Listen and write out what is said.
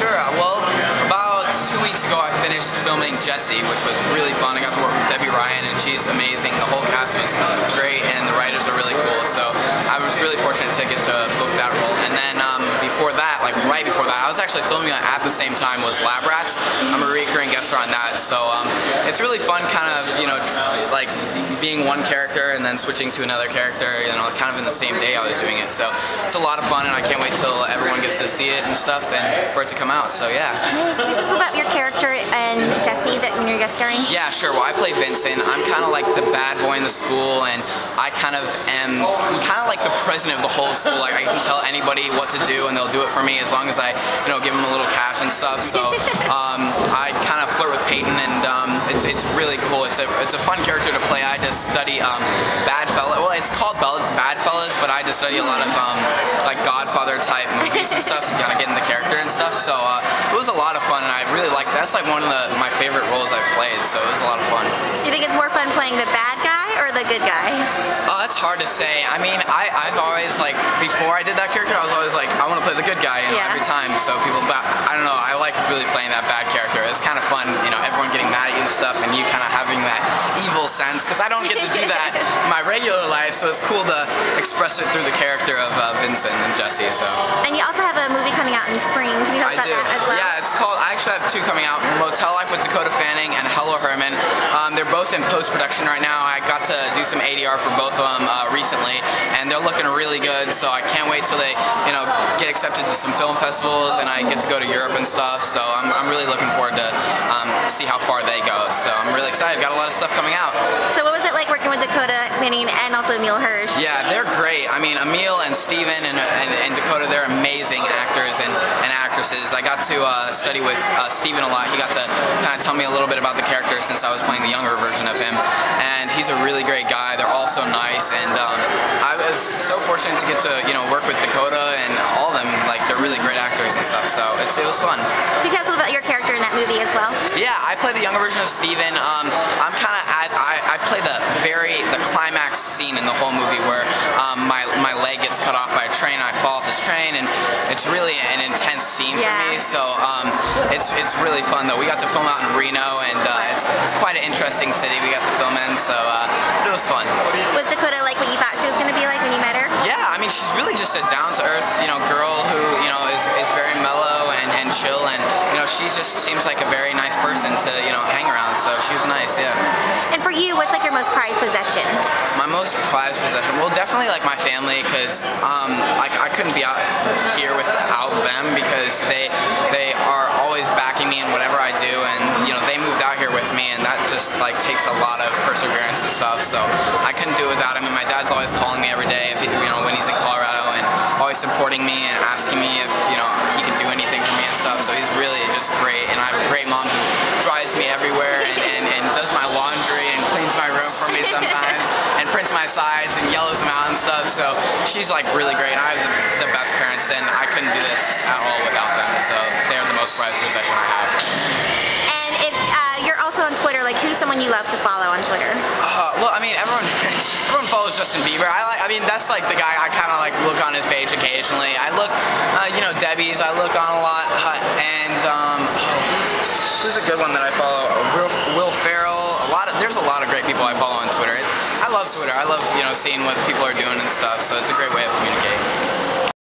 Sure. Well, about two weeks ago, I finished filming Jessie, which was really fun. I got to work with Debby Ryan, and she's amazing. The whole cast was actually filming at the same time was Lab Rats. I'm a recurring guest star on that, so um, it's really fun, kind of you know, like being one character and then switching to another character, you know, kind of in the same day I was doing it. So it's a lot of fun, and I can't wait till everyone gets to see it and stuff, and for it to come out. So yeah. Can you just about your character and Jessie that when you're guest starring? Yeah, sure. Well, I play Vincent. I'm kind of like the bad boy in the school, and I kind of am kind of like the president of the whole school. Like I can tell anybody what to do, and they'll do it for me as long as I, you know, give them a little cash and stuff. So um, I kind of flirt with Peyton, and um, it's, it's really cool. It's a it's a fun character to play. I just study um, Bad Fella. Well, it's called Bad Fellas, but I just study a lot of um, like Godfather type movies and stuff to kind of get in the character and stuff. So uh, it was a lot of fun, and I really like that's like one of the, my favorite roles I've played. So it was a lot of fun. You think it's more fun playing the bad guy or the good guy? Oh, that's hard to say. I mean, I, I've always like before I did that character, I was always like, I want to play the good guy, you know, Yeah. every time. So people, but I don't know. I like really playing that bad character. It's kind of fun, you know, everyone getting mad at you and stuff, and you kind of having that evil sense. Because I don't get to do that in my regular life, so it's cool to express it through the character of uh, Vincent and Jessie. So. And you also have a movie coming out in spring. Can you talk I about do. that as well? Yeah, it's called. I actually have two coming out: Motel Life with Dakota Fanning and Hello Herman. Um, they're both in post production right now. I got to do some ADR for both of them uh, recently, and they're looking really good. So I can't wait till they, you know, get accepted to some film festivals, and I get to go to Europe and stuff. So I'm, I'm really looking forward to um, see how far they go. So I'm really excited. Got a lot of stuff coming out. So what was it like working with Dakota Fanning and also Emile Hirsch? Yeah, they're great. I mean, Emile and Stephen and, and, and Dakota, they're amazing actors and, and actresses. I got to uh, study with uh, Stephen a lot. He got to kind of tell me a little bit about the character since I was playing the younger version of him. And he's a really great guy. They're all so nice. And um, I was so fortunate to get to, you know, work with Dakota and all of them. Like, they're really great actors and stuff. So it's, it was fun. Can you tell us a little about your character in that movie as well? Yeah, I play the younger version of Stephen. Um, I'm kind of I, I play the very, the climax scene in the whole movie where um, my, my leg gets cut off by a train and I fall off this train and it's really an intense scene for me. So um, it's, it's really fun though. We got to film out in Reno and uh, it's, it's quite an interesting city we got to film in. So uh, it was fun. Was Dakota like what you thought she was going to be like when you met her? Yeah, I mean, she's really just a down-to-earth, you know, girl who, you know, is, is very mellow and, and chill, and you know, she just seems like a very nice person to, you know, hang around. So she was nice, yeah. And for you, what's like your most prized possession? My most prized possession, well, definitely like my family, because um, I, I couldn't be out here without them because they they are always backing me in whatever I do, and you know, they moved out here with me, and that just like takes a lot of perseverance and stuff. So I couldn't do it without him. And my dad's always calling me every day, if you know, when he's in Colorado, and always supporting me and asking me if you know he can do anything for me and stuff. So he's really just great, and I have a great mom who drives me everywhere my sides and yellows them out and stuff. So she's like really great. And I have the, the best parents, and I couldn't do this at all without them. So they're the most prized possession I have. And if uh, you're also on Twitter, like who's someone you love to follow on Twitter? Uh, well, I mean, everyone everyone follows Justin Bieber. I like. I mean, that's like the guy I kind of like look on his page occasionally. I look, uh, you know, Debby's. I look on a lot, uh, and um, oh, who's, who's a good one that I follow? Will, Will Ferrell. A lot of there's a lot of great people I follow Twitter. I love, you know, seeing what people are doing and stuff, so it's a great way of communicating.